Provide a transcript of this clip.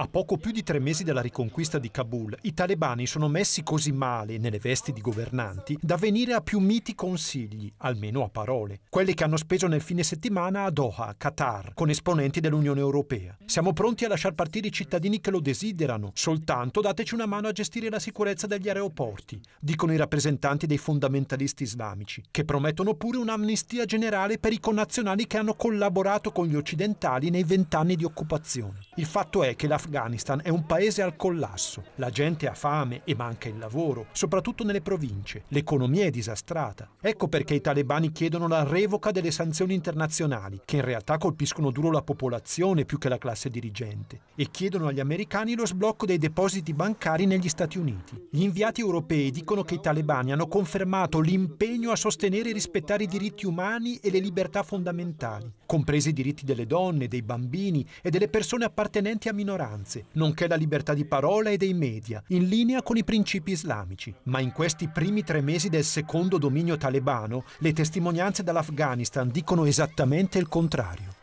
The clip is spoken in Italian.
A poco più di tre mesi dalla riconquista di Kabul, i talebani sono messi così male nelle vesti di governanti da venire a più miti consigli, almeno a parole, quelli che hanno speso nel fine settimana a Doha, Qatar, con esponenti dell'Unione Europea. Siamo pronti a lasciar partire i cittadini che lo desiderano, soltanto dateci una mano a gestire la sicurezza degli aeroporti, dicono i rappresentanti dei fondamentalisti islamici, che promettono pure un'amnistia generale per i connazionali che hanno collaborato con gli occidentali nei vent'anni di occupazione. Il fatto è che l'Afghanistan l'Afghanistan è un paese al collasso. La gente ha fame e manca il lavoro, soprattutto nelle province. L'economia è disastrata. Ecco perché i talebani chiedono la revoca delle sanzioni internazionali, che in realtà colpiscono duro la popolazione più che la classe dirigente, e chiedono agli americani lo sblocco dei depositi bancari negli Stati Uniti. Gli inviati europei dicono che i talebani hanno confermato l'impegno a sostenere e rispettare i diritti umani e le libertà fondamentali, compresi i diritti delle donne, dei bambini e delle persone appartenenti a minoranze minoranze, nonché la libertà di parola e dei media, in linea con i principi islamici. Ma in questi primi tre mesi del secondo dominio talebano, le testimonianze dall'Afghanistan dicono esattamente il contrario.